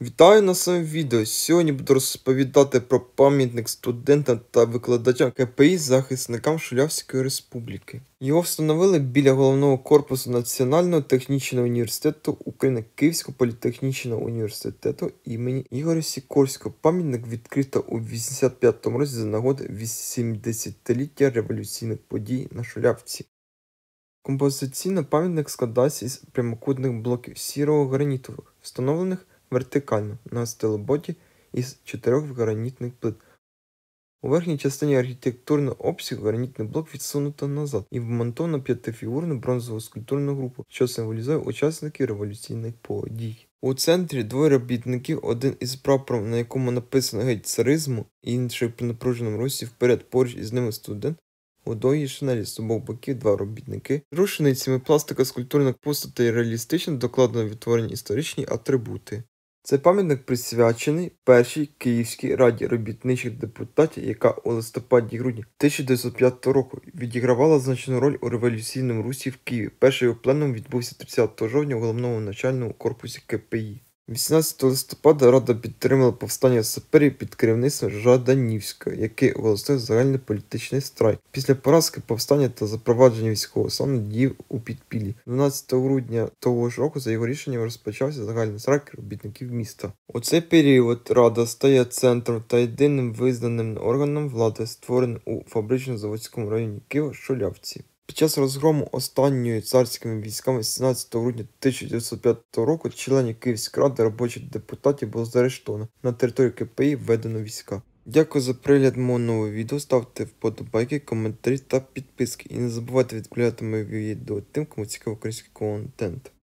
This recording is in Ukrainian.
Вітаю на своєму відео. Сьогодні буду розповідати про пам'ятник студентам та викладачам КПІ захисникам Шулявської республіки. Його встановили біля головного корпусу Національного технічного університету України Київського політехнічного університету імені Ігоря Сікорського. Пам'ятник відкрито у 85-му році за нагоди 80-ліття революційних подій на Шулявці. Композиційно пам'ятник складається із прямокутних блоків сірого граніту, встановлених вертикально на стелеботі із чотирьох гранітних плит. У верхній частині архітектурного обсягу гранітний блок відсунуто назад і вмонтовано п'ятифігурну бронзову скульптурну групу, що символізує учасників революційних подій. У центрі двоє робітників, один із прапором, на якому написано геть царизму, інший при напруженому русі вперед поруч із ними студент. У довгій шинелі з обох боків два робітники. Рушеницями пластика скульптурних постатей реалістично докладено відтворені історичні атрибути. Цей пам'ятник присвячений першій Київській раді робітничих депутатів, яка у листопаді-грудні 1905 року відігравала значну роль у революційному русі в Києві. Перший пленум відбувся 30 жовтня у головному начальному корпусі КПІ. 18 листопада Рада підтримала повстання саперів під керівництвом Жаданівського, який оголосив загальний політичний страйк. Після поразки повстання та запровадження військового стану діяв у підпіллі. 12 грудня того ж року за його рішенням розпочався загальний страйк робітників міста. У цей період Рада стає центром та єдиним визнаним органом влади, створеним у фабрично-заводському районі Києва Шулявці. Під час розгрому останньої царськими військами 17 грудня 1905 року членів Київської ради робочих депутатів було заарештовано. На території КПІ введено війська. Дякую за перегляд мого нового відео. Ставте вподобайки, коментарі та підписки. І не забувайте відправляти моє відео тим, кому цікавий український контент.